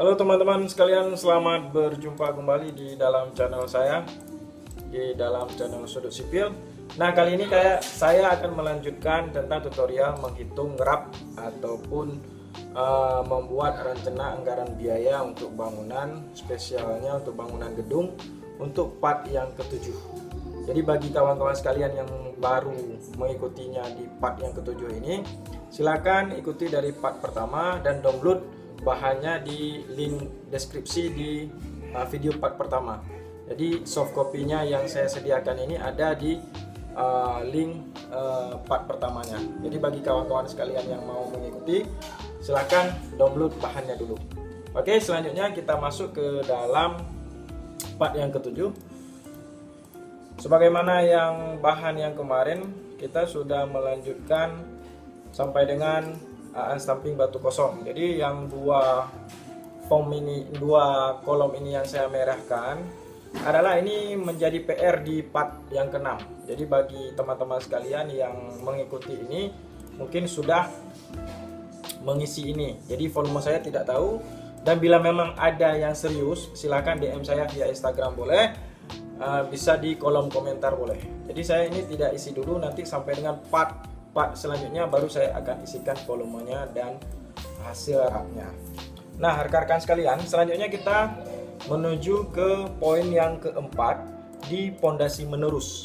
Halo teman-teman sekalian, selamat berjumpa kembali di dalam channel saya di dalam channel Sudut Sipil. Nah, kali ini kayak saya akan melanjutkan tentang tutorial menghitung rap ataupun uh, membuat rencana anggaran biaya untuk bangunan, spesialnya untuk bangunan gedung untuk part yang ketujuh. Jadi bagi kawan-kawan sekalian yang baru mengikutinya di part yang ketujuh ini, silakan ikuti dari part pertama dan download bahannya di link deskripsi di uh, video part pertama. Jadi soft copy-nya yang saya sediakan ini ada di uh, link uh, part pertamanya. Jadi bagi kawan-kawan sekalian yang mau mengikuti, silakan download bahannya dulu. Oke, selanjutnya kita masuk ke dalam part yang ketujuh. Sebagaimana yang bahan yang kemarin, kita sudah melanjutkan sampai dengan uh, stamping batu kosong. Jadi yang dua form ini, dua kolom ini yang saya merahkan adalah ini menjadi PR di part yang keenam. Jadi bagi teman-teman sekalian yang mengikuti ini mungkin sudah mengisi ini. Jadi volume saya tidak tahu dan bila memang ada yang serius silahkan DM saya via Instagram boleh uh, bisa di kolom komentar boleh. Jadi saya ini tidak isi dulu nanti sampai dengan part part selanjutnya baru saya akan isikan volumenya dan hasil rapnya. Nah, rekan-rekan sekalian, selanjutnya kita menuju ke poin yang keempat di pondasi menerus.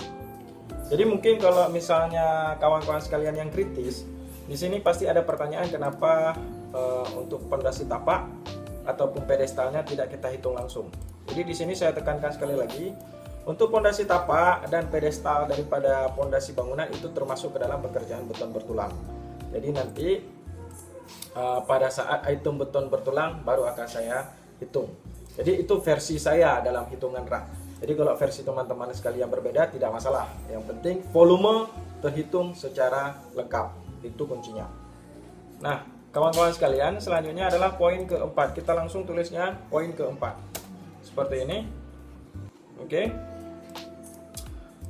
Jadi mungkin kalau misalnya kawan-kawan sekalian yang kritis, di sini pasti ada pertanyaan kenapa uh, untuk pondasi tapak ataupun pedestalnya tidak kita hitung langsung. Jadi di sini saya tekankan sekali lagi, untuk pondasi tapak dan pedestal daripada pondasi bangunan itu termasuk ke dalam pekerjaan beton bertulang. Jadi nanti uh, pada saat item beton bertulang baru akan saya hitung. Jadi itu versi saya dalam hitungan rak. Jadi kalau versi teman-teman sekalian berbeda tidak masalah. Yang penting volume terhitung secara lengkap. Itu kuncinya. Nah, kawan-kawan sekalian, selanjutnya adalah poin keempat. Kita langsung tulisnya poin keempat. Seperti ini. Oke.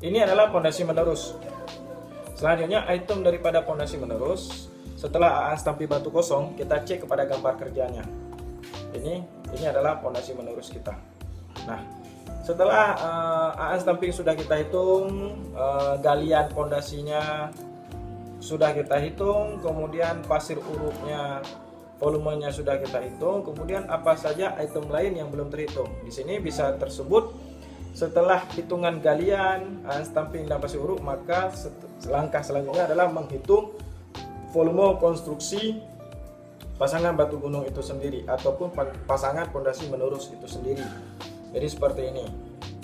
Ini adalah pondasi menerus. Selanjutnya item daripada pondasi menerus. Setelah AA stampi batu kosong, kita cek kepada gambar kerjanya. Ini ini adalah pondasi menerus kita. Nah, setelah uh, AS stamping sudah kita hitung, uh, galian pondasinya sudah kita hitung, kemudian pasir urupnya, volumenya sudah kita hitung, kemudian apa saja item lain yang belum terhitung. Di sini bisa tersebut setelah hitungan galian, AS stamping dan pasir urup, maka langkah selanjutnya adalah menghitung volume konstruksi pasangan batu gunung itu sendiri ataupun pasangan pondasi menerus itu sendiri. Jadi seperti ini.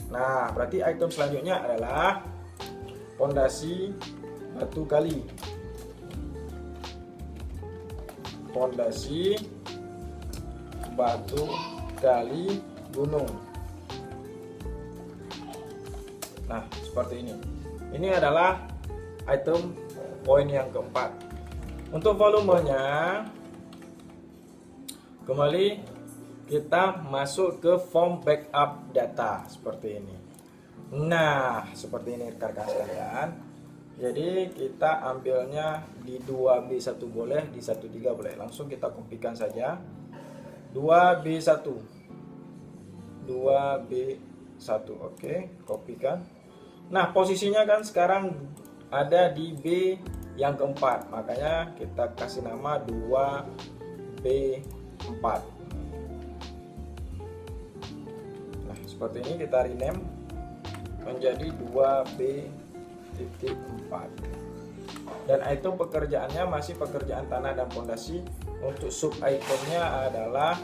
Nah, berarti item selanjutnya adalah pondasi batu kali. Pondasi batu kali gunung. Nah, seperti ini. Ini adalah item poin yang keempat. Untuk volumenya Kembali kita masuk ke form backup data seperti ini. Nah, seperti ini rekan-rekan sekalian. Jadi kita ambilnya di 2B1 boleh, di 13 boleh. Langsung kita kopikan saja. 2B1. 2B1. Oke, kopikan. Nah, posisinya kan sekarang ada di B yang keempat. Makanya kita kasih nama 2B 4 nah seperti ini kita rename menjadi 2B titik 4 dan item pekerjaannya masih pekerjaan tanah dan pondasi untuk sub itemnya adalah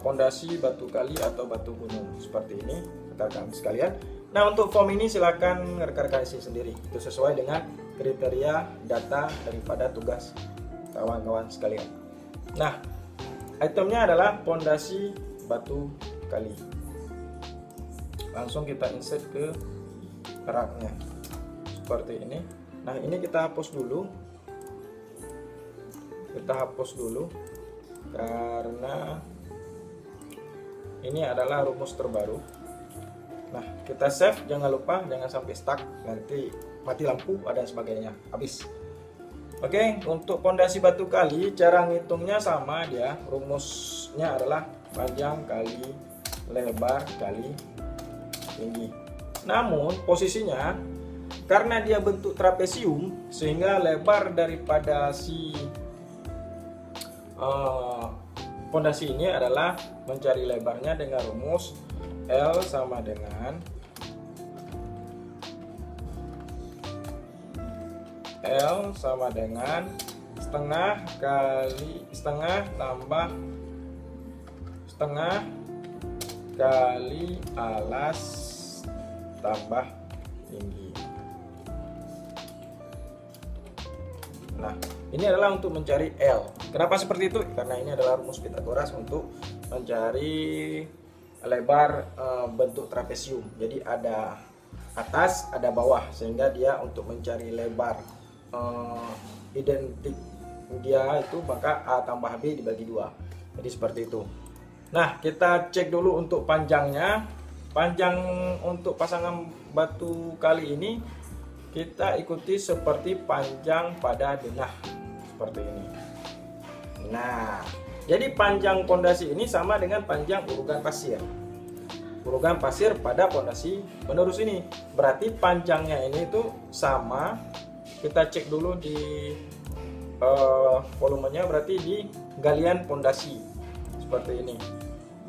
pondasi batu kali atau batu gunung seperti ini rekan-rekan sekalian nah untuk form ini silakan rekan-rekan isi sendiri itu sesuai dengan kriteria data daripada tugas kawan-kawan sekalian Nah, itemnya adalah pondasi batu kali. Langsung kita insert ke raknya. Seperti ini. Nah, ini kita hapus dulu. Kita hapus dulu karena ini adalah rumus terbaru. Nah, kita save, jangan lupa jangan sampai stuck, nanti mati lampu ada sebagainya, habis. Oke, untuk pondasi batu kali cara ngitungnya sama dia. Rumusnya adalah panjang kali lebar kali tinggi. Namun posisinya karena dia bentuk trapesium sehingga lebar daripada si uh, pondasi ini adalah mencari lebarnya dengan rumus L sama dengan L sama dengan setengah kali setengah tambah setengah kali alas tambah tinggi. Ini adalah untuk mencari L. Kenapa seperti itu? Karena ini adalah rumus Pitagoras untuk mencari lebar e, bentuk trapesium. Jadi ada atas, ada bawah sehingga dia untuk mencari lebar uh, identik dia itu maka A tambah B dibagi dua jadi seperti itu nah kita cek dulu untuk panjangnya panjang untuk pasangan batu kali ini kita ikuti seperti panjang pada denah seperti ini. Nah jadi panjang pondasi ini sama dengan panjang urugan pasir. Urugan pasir pada pondasi penerus ini. Berarti panjangnya ini itu sama. Kita cek dulu di uh, volumenya berarti di galian pondasi. Seperti ini.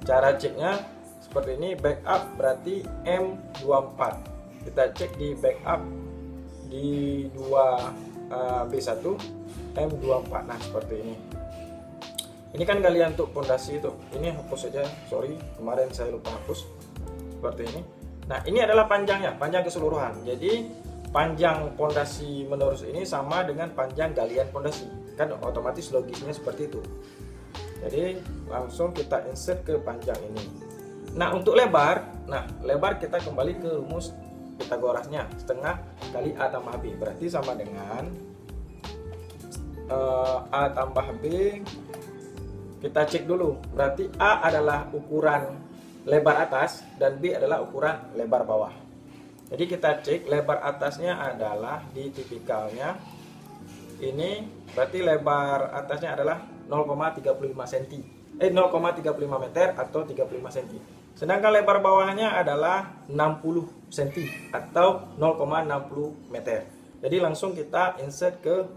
Cara ceknya seperti ini. Backup berarti M24 kita cek di backup di 2 uh, B1 M24. Nah seperti ini. Ini kan galian untuk pondasi itu. Ini hapus saja. Sorry kemarin saya lupa hapus. Seperti ini. Nah ini adalah panjangnya panjang keseluruhan. Jadi panjang pondasi menurut ini sama dengan panjang galian pondasi. Kan otomatis logisnya seperti itu. Jadi langsung kita insert ke panjang ini. Nah untuk lebar nah lebar kita kembali ke rumus Pitagorasnya setengah kali A tambah B. Berarti sama dengan uh, A tambah B kita cek dulu. Berarti A adalah ukuran lebar atas dan B adalah ukuran lebar bawah. Jadi kita cek lebar atasnya adalah di tipikalnya. Ini berarti lebar atasnya adalah 0,35 cm eh 0,35 meter atau 35 cm sedangkan lebar bawahnya adalah 60 cm atau 0,60 meter. Jadi langsung kita insert ke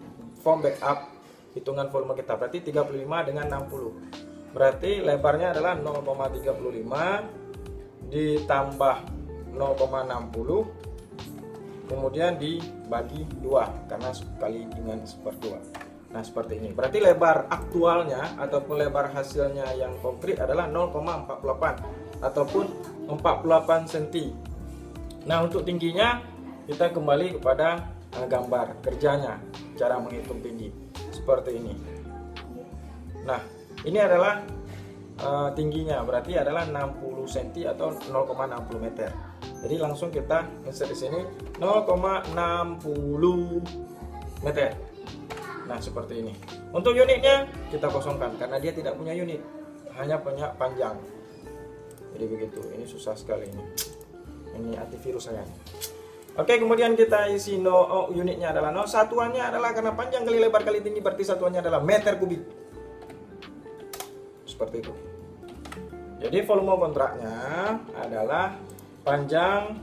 form backup hitungan volume kita. Berarti 35 dengan 60 berarti lebarnya adalah 0,35 ditambah 0,60 kemudian dibagi dua karena sekali dengan seperdua nah seperti ini. Berarti lebar aktualnya ataupun lebar hasilnya yang konkret adalah 0,48 ataupun 48 cm nah untuk tingginya kita kembali kepada eh, gambar kerjanya cara menghitung tinggi seperti ini. Nah ini adalah uh, tingginya. Berarti adalah 60 cm atau 0,60 meter. Jadi langsung kita insert di sini 0,60 meter. Nah seperti ini. Untuk unitnya kita kosongkan karena dia tidak punya unit. Hanya punya panjang. Jadi begitu. Ini susah sekali ini. Ini antivirus saya Oke, kemudian kita isi no oh, unitnya adalah no. Satuannya adalah karena panjang kali lebar kali tinggi berarti satuannya adalah meter kubik. Seperti itu. Jadi volume kontraknya adalah panjang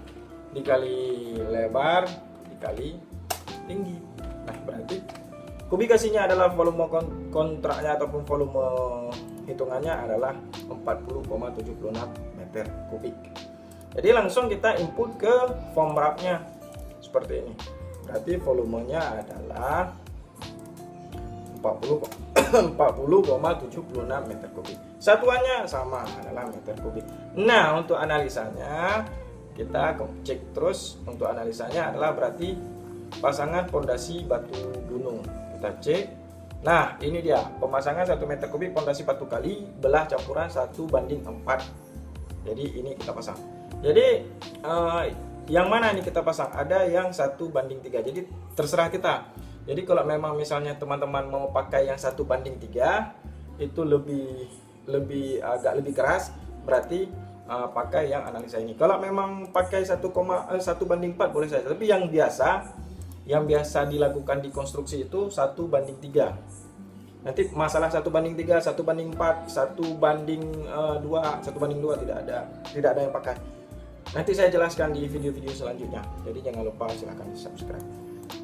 dikali lebar dikali tinggi. Nah, berarti kubikasinya adalah volume kontraknya ataupun volume hitungannya adalah 40,76 meter kubik. Jadi langsung kita input ke form wrapnya seperti ini. Berarti volumenya adalah 40 40,76 meter kubik. Satuannya sama adalah meter kubik. Nah, untuk analisanya kita cek terus untuk analisanya adalah berarti pasangan pondasi batu gunung. Kita cek. Nah, ini dia pemasangan 1 meter kubik pondasi batu kali belah campuran 1 banding 4. Jadi ini kita pasang. Jadi uh, yang mana nih kita pasang? Ada yang satu banding tiga. Jadi terserah kita. Jadi kalau memang misalnya teman-teman mau pakai yang satu banding tiga itu lebih lebih agak lebih keras berarti uh, pakai yang analisa ini kalau memang pakai 1, uh, 1 banding 4 boleh saja tapi yang biasa yang biasa dilakukan di konstruksi itu satu banding tiga nanti masalah satu banding tiga satu banding empat satu banding dua satu banding dua tidak ada tidak ada yang pakai nanti saya jelaskan di video-video selanjutnya. Jadi jangan lupa silahkan subscribe.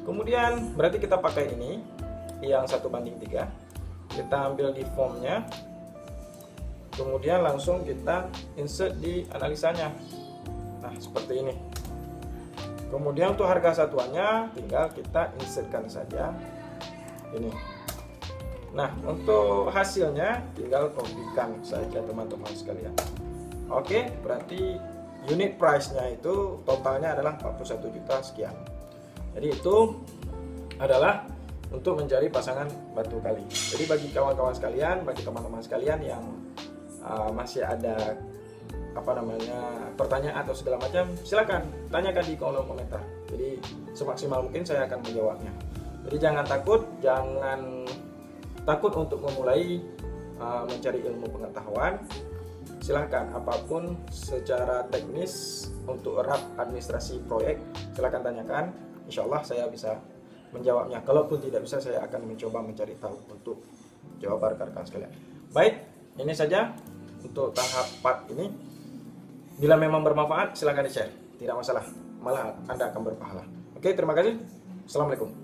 Kemudian berarti kita pakai ini yang satu banding tiga. Kita ambil di formnya. Kemudian langsung kita insert di analisanya. Nah seperti ini. Kemudian untuk harga satuannya tinggal kita insertkan saja. Ini. Nah, untuk hasilnya tinggal kopikan saja teman-teman sekalian. Oke, berarti unit price-nya itu totalnya adalah 41 juta sekian. Jadi itu adalah untuk mencari pasangan batu kali. Jadi bagi kawan-kawan sekalian, bagi teman-teman sekalian yang uh, masih ada apa namanya pertanyaan atau segala macam, silakan tanyakan di kolom komentar. Jadi semaksimal mungkin saya akan menjawabnya. Jadi jangan takut, jangan takut untuk memulai uh, mencari ilmu pengetahuan silahkan apa pun secara teknis untuk erat administrasi proyek silahkan tanyakan. Insya Allah saya bisa menjawabnya. Kalaupun tidak bisa saya akan mencoba mencari tahu untuk jawab rekan-rekan sekalian. Baik ini saja untuk tahap 4 ini. Bila memang bermanfaat silahkan di share tidak masalah. Malah anda akan berpahala. Oke terima kasih. Assalamualaikum